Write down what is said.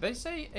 They say a